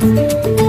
Música